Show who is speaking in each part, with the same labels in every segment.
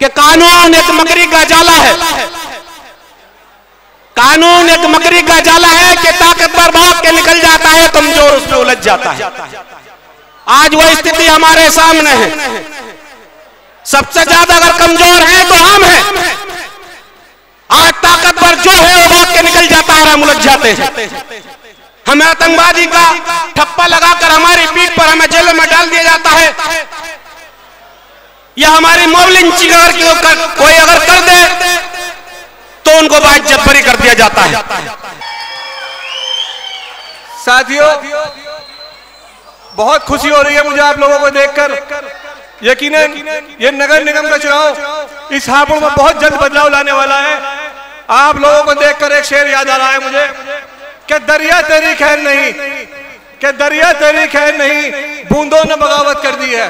Speaker 1: कि कानून एक मकरी का जाला है। कानून एक मकरी का जाला है कि ताकतवर भाग के निकल जाता है, कमज़ोर उसमें उलझ जाता है। आज वो स्थिति हमारे सामने है। सबसे ज़्यादा अगर कमज़ोर है तो हम हैं। आज ताकतवर जो है वो भाग के निकल जाता है हम उलझ जाते हैं। हमें आतंकवादी का ठप्पा लगाकर हमारी पीठ पर हमें जेलों में डाल दिया जाता है। या हमारी मोबलिंचिंग अगर कोई अगर कर दे तो उनको बाइज्जत बरी कर दिया जाता है।
Speaker 2: साथियों, बहुत खुशी हो रही है मुझे आप लोगों को देखकर। यकीनन, ये नगर निगम का चुनाव इस हापुड़ में बहुत जल्द बदलाव लाने वाला है। आप लोगों को देखकर एक शेर याद आ रहा है मुझे, कि दरिया तेरी खैर नहीं, कि दरिया तेरी खैर नहीं, बूंदों ने बगावत कर दी है।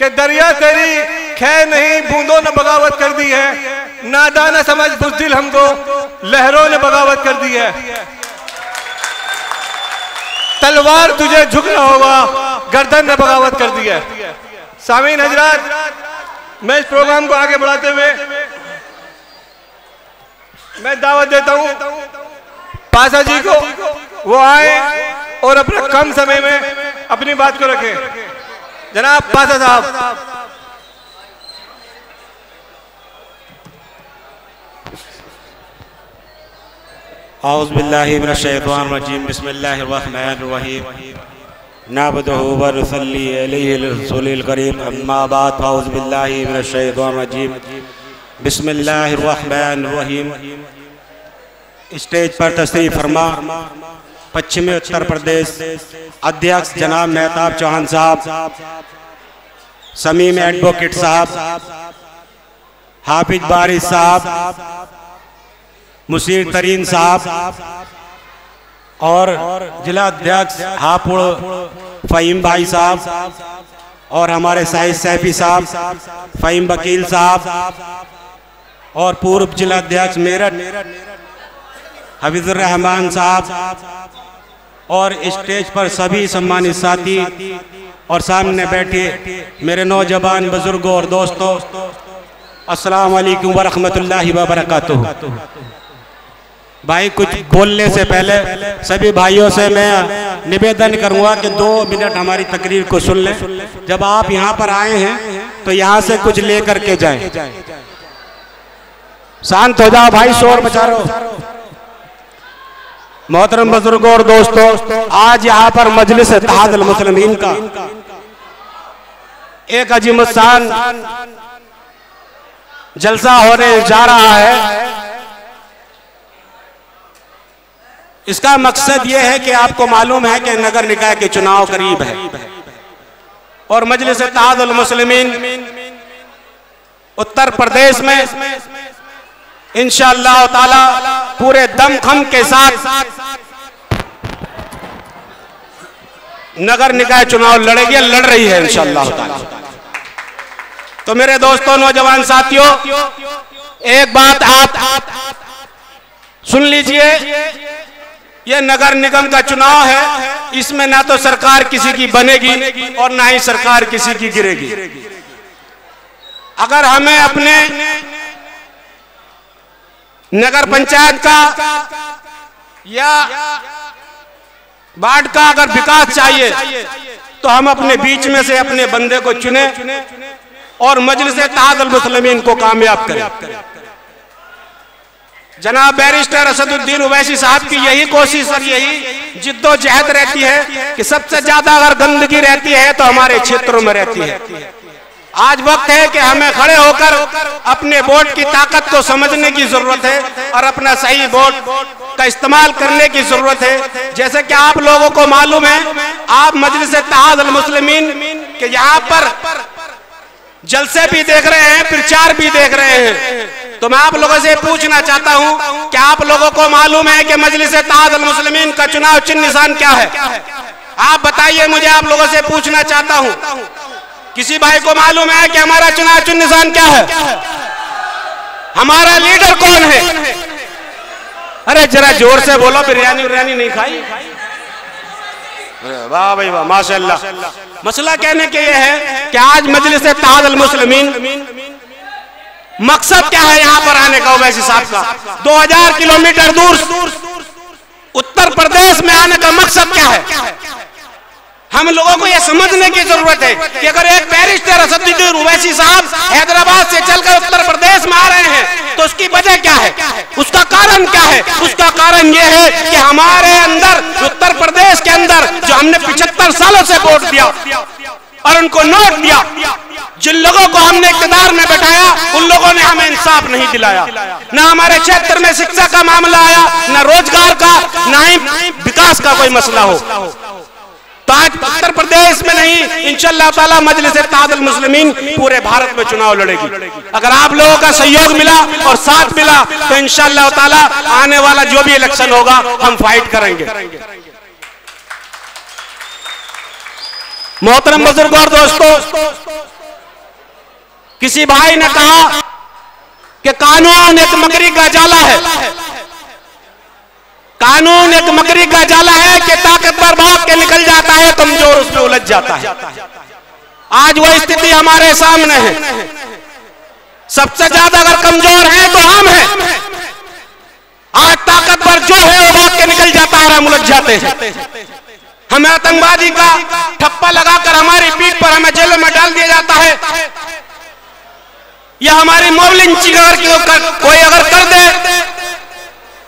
Speaker 2: कि दरिया तेरी खैर नहीं, बूंदों ने बगावत कर दी है। नादाना समझ बुजदिल हमको, लहरों ने बगावत कर दी है। तलवार तुझे झुकना होगा, गर्दन ने बगावत कर दी है। सामीन हजरात, मैं इस प्रोग्राम को आगे बढ़ाते हुए मैं दावत देता हूँ, पासा जी को, वो आए और अपने कम समय में अपनी बात को रखें। जनाब, पासा साहब।
Speaker 1: आउज़बिल्लाहिमिनश्शैतानिर्रजीम बिस्मिल्लाहिर्रहमानिर्रहीम नअबदुहु व नुसल्ली अलैहि रसूलिल करीम, अम्मा बाद आउज़बिल्लाहिमिनश्शैतानिर्रजीम बिस्मिल्लाहिर्रहमानिर्रहीम स्टेज पर तशरीफ़ फरमा। पश्चिमी उत्तर प्रदेश, अध्यक्ष जनाब मेहताब चौहान साहब, समीम एडवोकेट साहब, हाफिज बारिश साहब मुशीर तरीन साहब, और जिला अध्यक्ष हापुड़ फ़हीम भाई साहब, और हमारे साहिद सैफी साहब, फ़हीम वकील साहब, और पूर्व जिला अध्यक्ष मेरठ, हफीज़ुररहमान साहब और स्टेज पर सभी सम्मानित साथी और सामने बैठे मेरे नौजवान बुज़ुर्गों और दोस्तों, अस्सलाम वालेकुम वरहमतुल्लाहि वबरकातुहू। भाई, कुछ बोलने से पहले सभी भाइयों से मैं निवेदन करूँगा कि दो मिनट हमारी तकरीर को सुन लें। जब आप यहाँ पर आए हैं तो यहाँ से कुछ लेकर के जाएँ। शांत हो जाओ भाई, शोर मचा मोहतरम बुज़ुर्गों और दोस्तों, आज यहाँ पर मजलिस तहादल का एक अजीम जलसा होने जा रहा है। इसका मकसद यह है कि आपको मालूम है कि नगर निकाय के चुनाव करीब है। और मजलिस तहादुल उत्तर प्रदेश में ताला, पूरे दमखम के साथ नगर निकाय चुनाव लड़ेगी, लड़ रही है ताला। तो मेरे दोस्तों, नौजवान साथियों, एक बात आप सुन लीजिए। ये नगर निगम का चुनाव है, इसमें ना तो सरकार किसी की बनेगी और ना ही सरकार किसी की गिरेगी। अगर हमें अपने नगर पंचायत का या वार्ड का अगर विकास चाहिए तो हम अपने बीच में से अपने बंदे को चुने और मजलिस ताजल मुसलमिन को कामयाब करें। जनाब बैरिस्टर असदुद्दीन उवैसी साहब की यही कोशिश और यही जिद्दोजहद रहती है कि सबसे ज़्यादा अगर गंदगी रहती है तो हमारे क्षेत्रों में रहती है। आज वक्त है कि हमें खड़े होकर अपने वोट की ताकत को समझने की ज़रूरत है और अपना सही वोट का इस्तेमाल करने की ज़रूरत है। जैसे कि आप लोगों को मालूम है, आप मजलिस मुस्लिमीन के यहाँ पर जलसे भी देख रहे हैं, प्रचार भी देख रहे हैं। तो मैं आप लोगों से पूछना चाहता हूँ कि आप लोगों को मालूम है कि मजलिस मुस्लिमीन का चुनाव चिन्ह निशान क्या है? आप बताइए, मुझे आप लोगों से पूछना चाहता हूँ। किसी भाई को मालूम है कि हमारा चुनाव चुन निशान क्या है? हमारा लीडर कौन है? अरे जरा ज़ोर से बोलो, बिरयानी बिरयानी नहीं खाई। वाह भाई वाह, माशाल्लाह। मसला कहने के ये है कि आज मजलिस ताजल मुस्लिमीन, मकसद क्या है यहाँ पर आने का ओवैसी साहब का? 2000 किलोमीटर दूर, उत्तर प्रदेश में आने का मकसद क्या है? हम लोगों को यह समझने की ज़रूरत है कि अगर एक बैरिस्टर असदुद्दीन ओवैसी साहब हैदराबाद से चलकर उत्तर प्रदेश में आ रहे हैं तो उसकी वजह क्या है? उसका कारण क्या है? उसका कारण यह है कि हमारे अंदर, उत्तर प्रदेश के अंदर, जो हमने पिछहत्तर सालों से वोट दिया और उनको नोट दिया, जिन लोगों को हमने इकतदार में बैठाया, उन लोगों ने हमें इंसाफ नहीं दिलाया। ना हमारे क्षेत्र में शिक्षा का मामला आया, ना रोज़गार का, ना ही विकास का कोई मसला हो। तो आज उत्तर प्रदेश में नहीं ताला मजलिस तादल मुस्लिमीन पूरे भारत में चुनाव लड़ेगी। अगर आप लोगों का सहयोग मिला और साथ मिला तो ताला आने वाला जो भी इलेक्शन होगा, हम फाइट करेंगे। मोहतरम बुज़ुर्ग और दोस्तों, किसी भाई ने कहा कि कानून एक मकरी का जाला है। कानून एक मकरी का जाला है कि ताकतवर भाग के निकल जाता है, कमज़ोर उसमें उलझ जाता है। आज वो स्थिति हमारे सामने है। सबसे ज़्यादा अगर कमज़ोर है तो हम हैं। आज ताकतवर जो है वो भाग के निकल जाता है हम उलझ जाते हैं। हमें आतंकवादी का ठप्पा लगाकर हमारी पीठ पर हमें जेलों में डाल दिया जाता है। या हमारी मोबलिंग अगर कोई अगर कर दे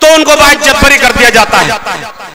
Speaker 1: तो उनको बाइक जब्बरी कर दिया जाता है।